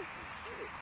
Oh, shit.